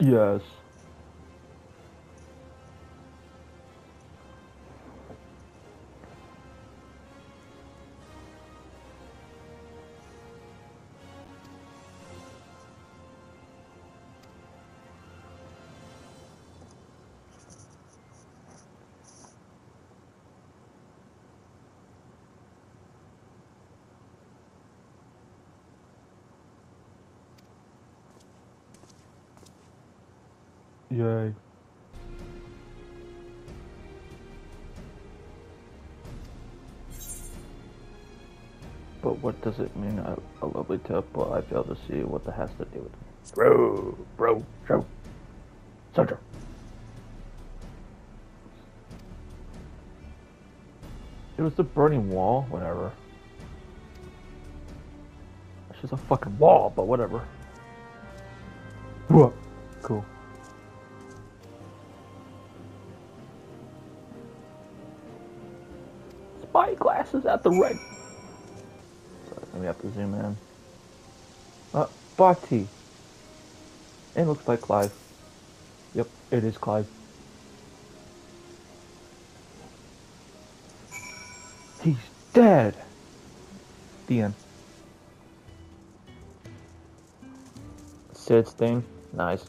Yes. Yay. But what does it mean? A, a lovely tip, but I fail to see what that has to do with it. Bro, bro, bro. Soldier. It was the burning wall, whatever. It's just a fucking wall, but whatever. What? Cool. Glasses at the right. Let me have to zoom in. Uh, Barty. It looks like Clive. Yep, it is Clive. He's dead. The end. Cid's thing, nice.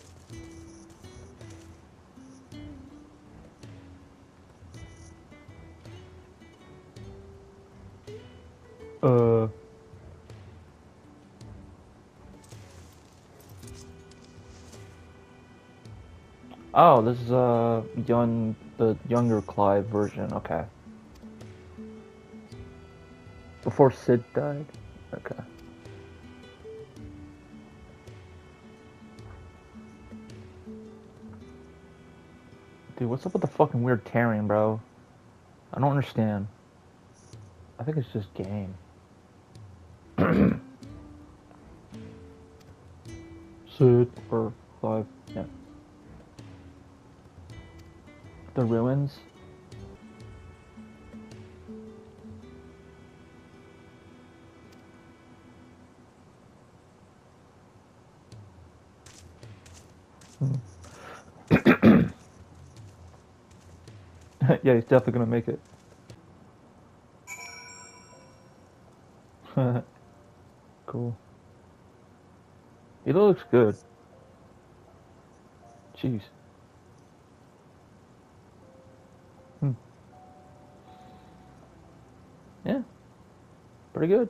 Oh, this is uh young the younger Clive version. Okay. Before Cid died. Okay. Dude, what's up with the fucking weird tearing, bro? I don't understand. I think it's just game. Cid or Clive, yeah. The ruins. Hmm. yeah, he's definitely gonna make it. cool. It looks good. Jeez. Pretty good.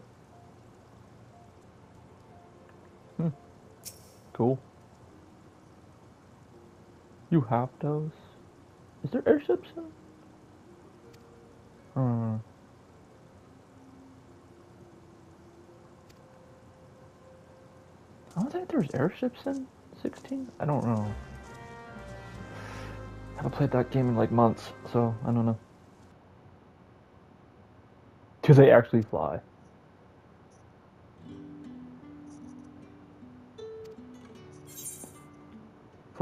Hmm. Cool. You have those? Is there airships in? Hmm. I don't think there's airships in 16. I don't know. I haven't played that game in like months, so I don't know. Do they actually fly?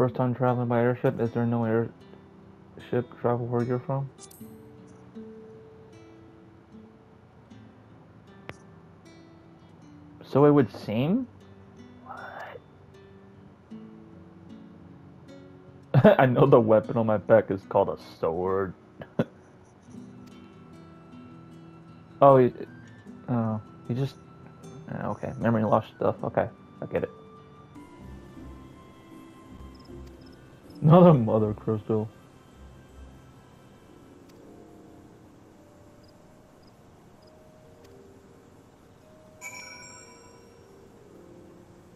First time traveling by airship, is there no airship travel where you're from? So it would seem? I know the weapon on my back is called a sword. oh, he, oh, he just, okay, memory loss stuff. Okay, I get it. Another mother crystal.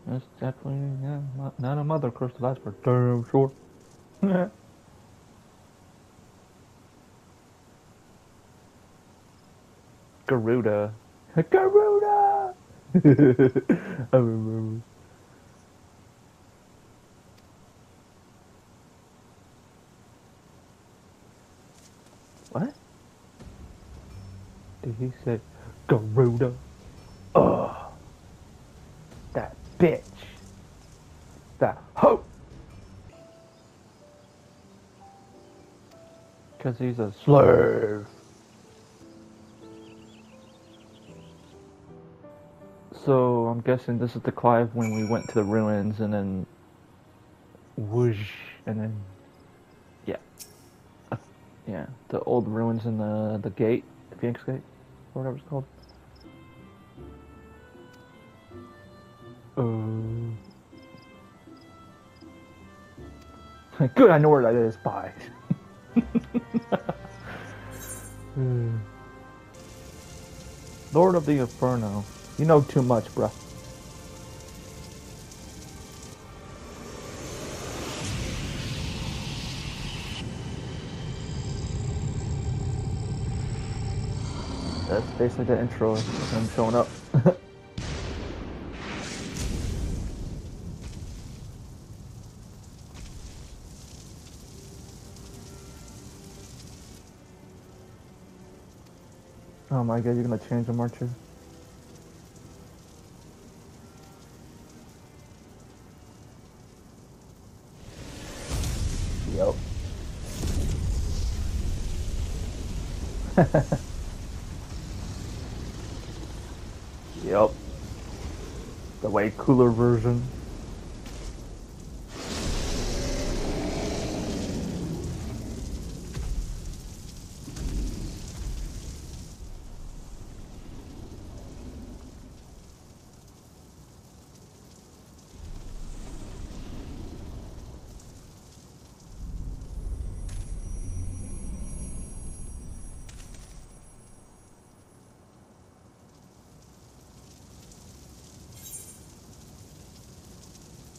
That's definitely yeah, not, not a mother crystal, that's for damn sure. Garuda. Garuda! I remember. What? Did he say Garuda? Ugh. That bitch. That hoe. Because he's a slave. So I'm guessing this is the Clive when we went to the ruins and then whoosh, and then yeah, Uh, yeah, the old ruins in the the gate, the Phoenix Gate, or whatever it's called. Uh, good, I know where that is. Bye. Hmm. Lord of the Inferno. You know too much, bruh. Basically the intro. I'm showing up. oh my god, you're gonna change them, aren't you? Yep. The way cooler version.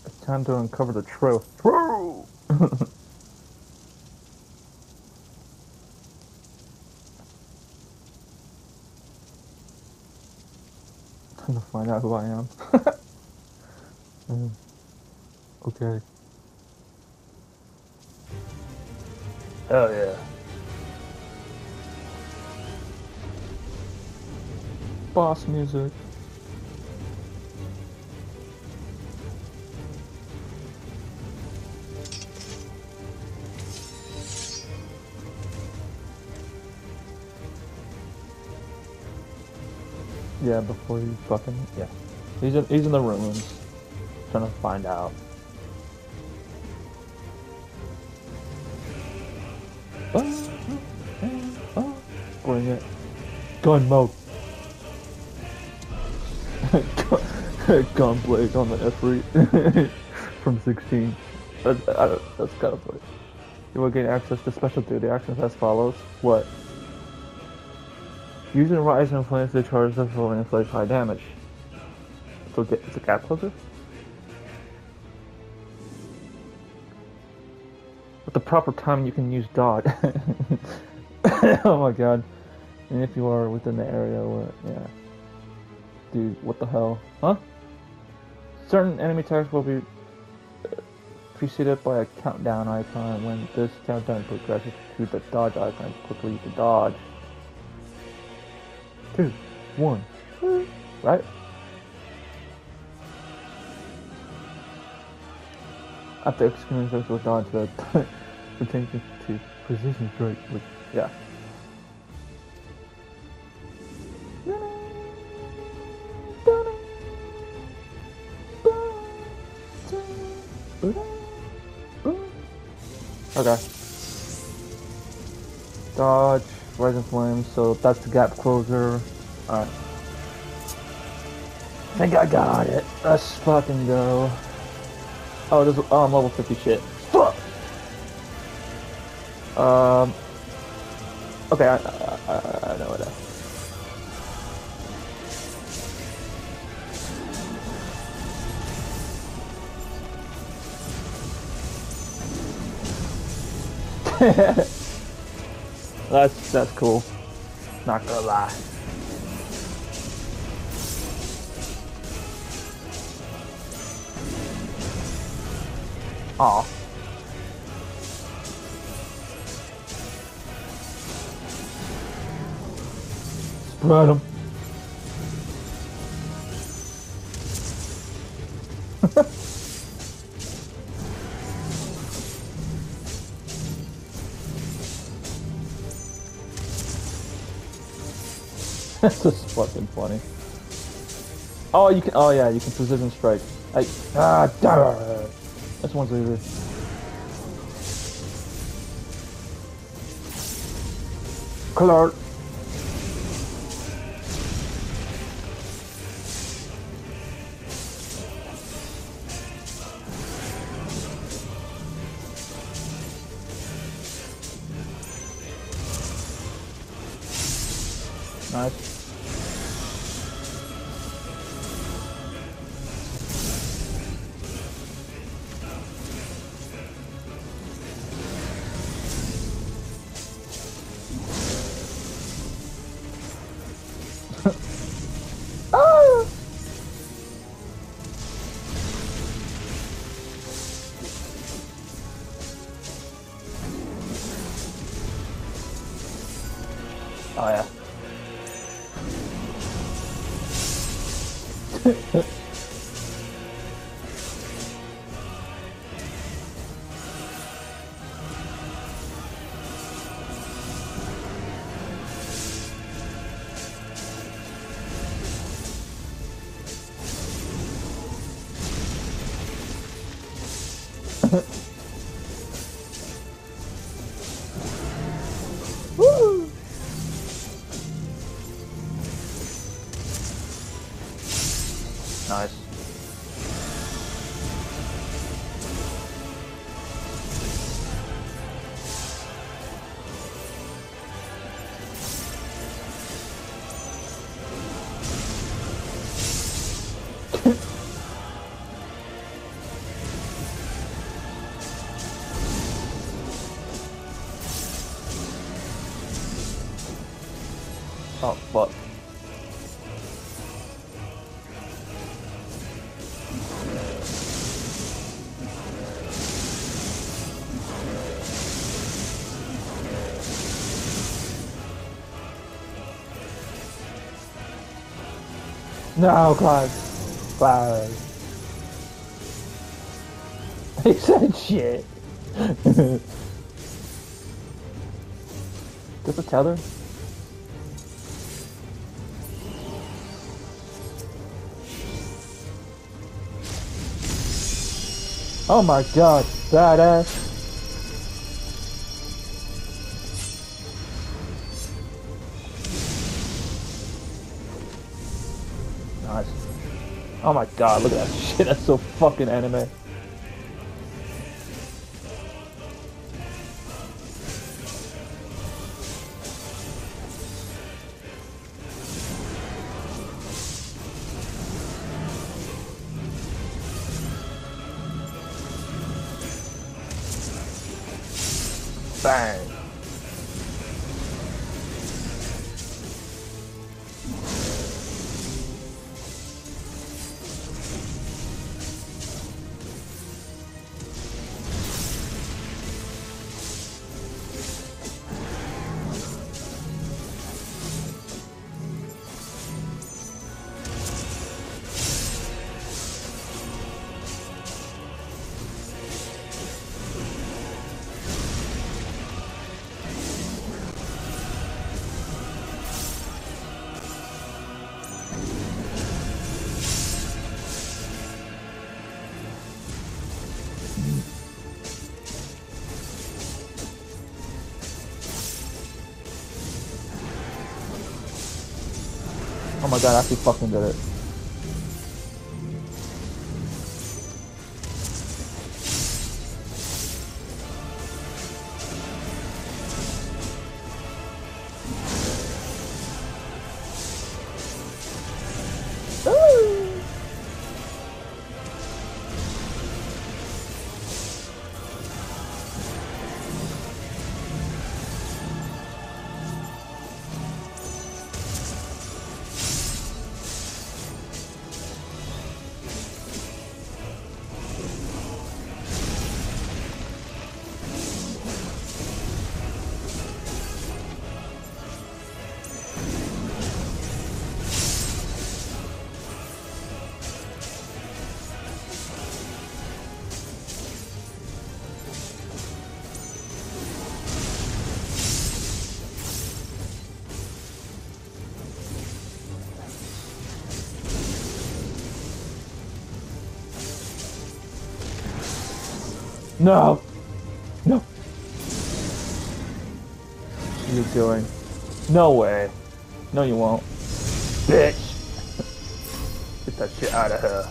It's time to uncover the truth. Whoa! time to find out who I am. Mm. okay. Oh yeah. Boss music. Yeah, before you fucking yeah. He's in he's in the ruins. Trying to find out. Ah. Bring it. Gun mode. Gunblade on the F3 from 16. That's, I that's kind of funny. You will gain access to special duty actions as follows. What? Using Rising Flames to charge the full and inflict high damage. So get- the gap closer? With the proper time you can use dodge. oh my god. And if you are within the area where, yeah. Dude, what the hell? Huh? Certain enemy attacks will be uh, preceded by a countdown icon. When this countdown progresses to the dodge icon, quickly can dodge. Two, one, right? After executing social dodge, the pertains to precision strike. Which, yeah. Flames, so that's the gap closer. Alright. I think I got it. Let's fucking go. Oh, this oh, I'm level 50 shit. Fuck! Um. Okay, I, I, I, know it. that's that's cool. Not gonna lie. Aw. Spread 'em. this is fucking funny. Oh, you can. Oh yeah, you can precision strike. I ah damn it. This one's easy. Clark. Oh No, oh, Clive. Clive. He said shit. Just a tether? Oh my god, badass. Oh my god, look at that shit, that's so fucking anime. Bang. Oh my god, I actually fucking did it. No! No! What are you doing? No way. No, you won't. Bitch! Get that shit out of here.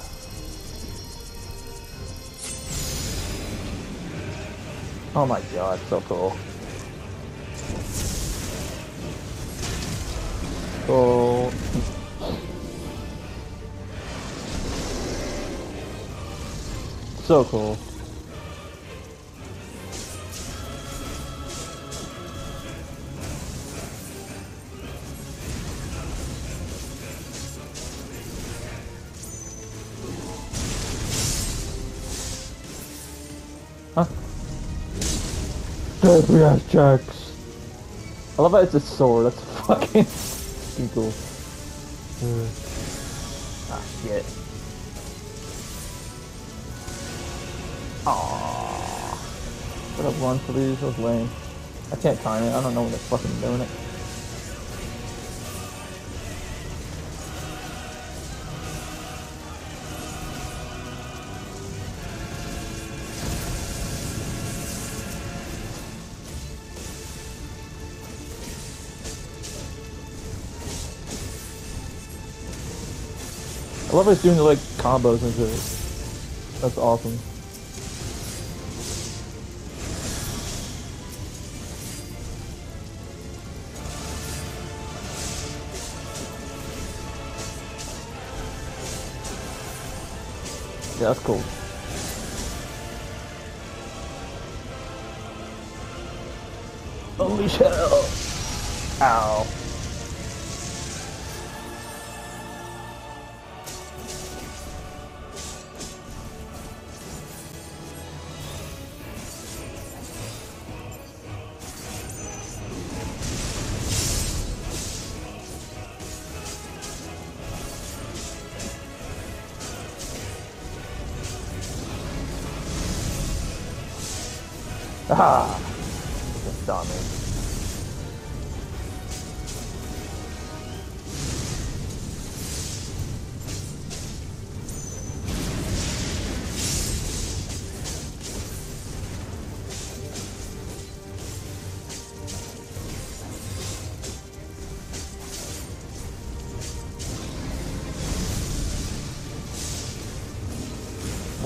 Oh my god, so cool. Cool. So cool. Deadly ass jacks. I love how it's a sword. That's fucking, fucking cool. Uh, ah, shit. Aww. What up, one these? That was lame. I can't time it. I don't know when they're fucking doing it. I love it's doing the like combos and shit. That's awesome. Yeah, that's cool. Holy hell! Ow.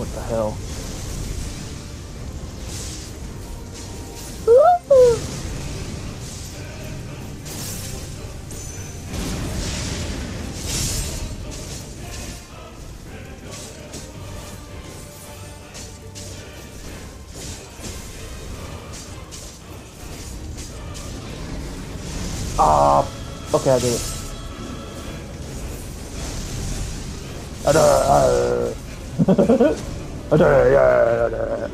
What the hell? Ah, okay, I did it. I did Oh, it.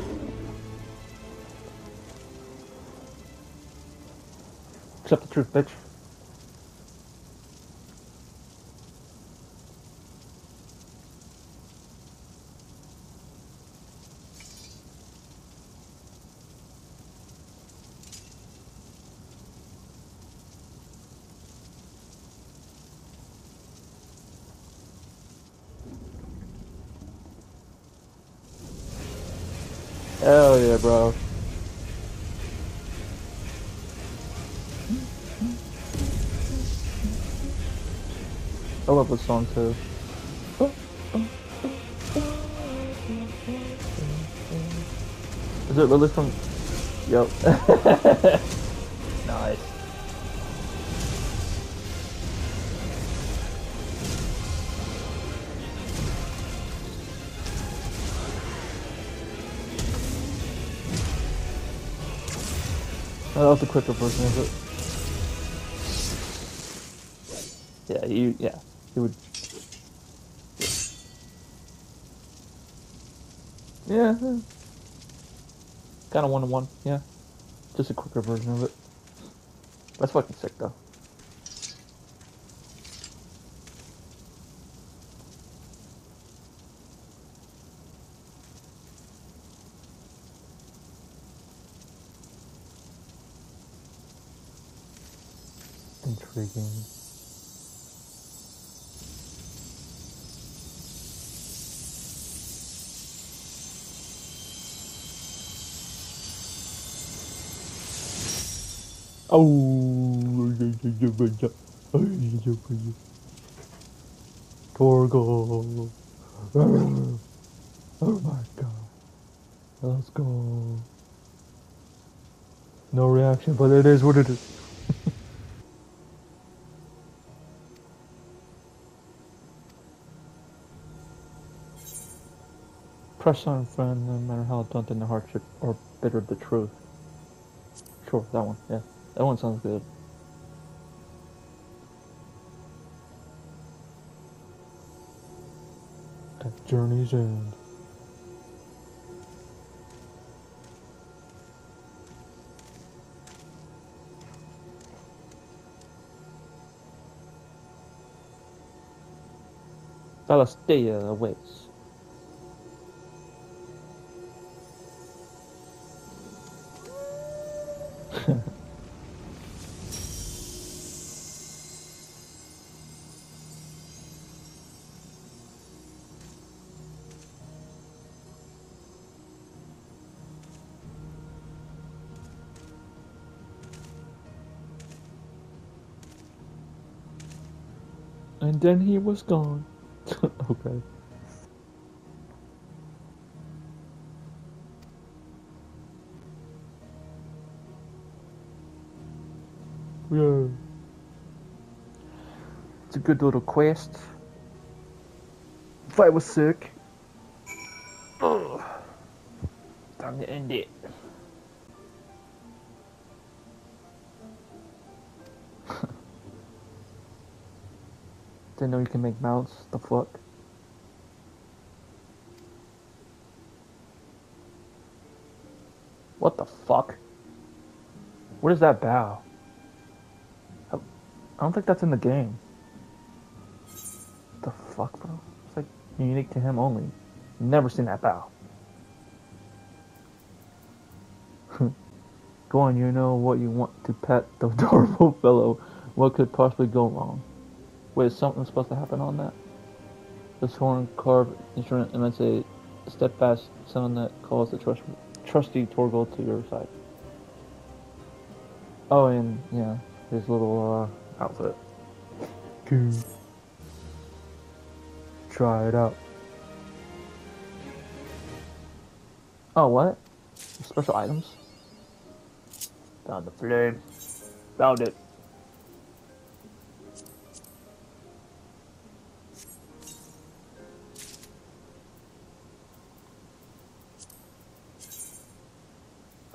Accept the truth, bitch. Hell yeah, bro. I love this song too. Is it really from? Yep. Oh, that was the quicker version of it. Yeah, you, yeah, you would. Yeah. Kind of one to one, yeah. Just a quicker version of it. That's fucking sick though. Intriguing. Oh, Torgal. Oh my god. Let's go. No reaction, but it is what it is. Press on, friend, no matter how daunting the hardship or bitter the truth. Sure, that one, yeah. That one sounds good. At journey's end. Celestia uh, awaits. And then he was gone. okay. Yeah. It's a good little quest. If I was sick. Ugh. Time to end it. Didn't know you can make mounts. The fuck? What the fuck? What is that bow? I don't think that's in the game. The fuck, bro? It's like unique to him only. Never seen that bow. Go on, you know what you want to pet the adorable fellow. What could possibly go wrong? Wait, is something supposed to happen on that? This horn carved instrument emits a steadfast sound that calls the trust, trusty Torgal to your side. Oh, and yeah, his little uh, outfit. Cool. Try it out. Oh, what? Special items? Found the flame. Found it.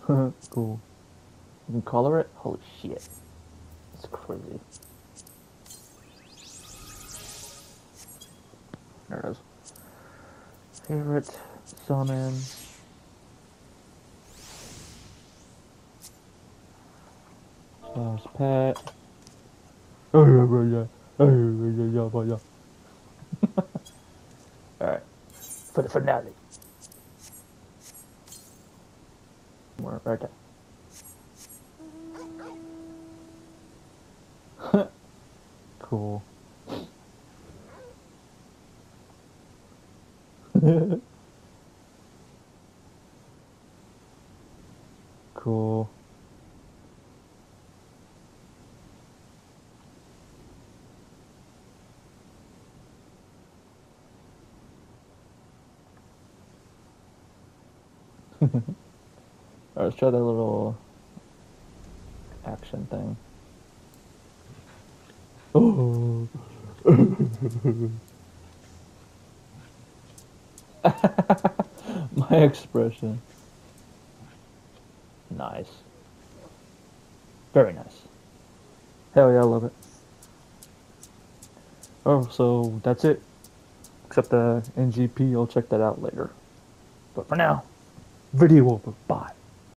cool. You can color it? Holy shit. It's crazy. There it is. Favorite summon. Slash pet. Alright. For the finale. Right there. cool. cool. let's try that little action thing. Oh. My expression. Nice. Very nice. Hell yeah, I love it. Oh, so that's it. Except the NGP, I'll check that out later. But for now, video over. Bye.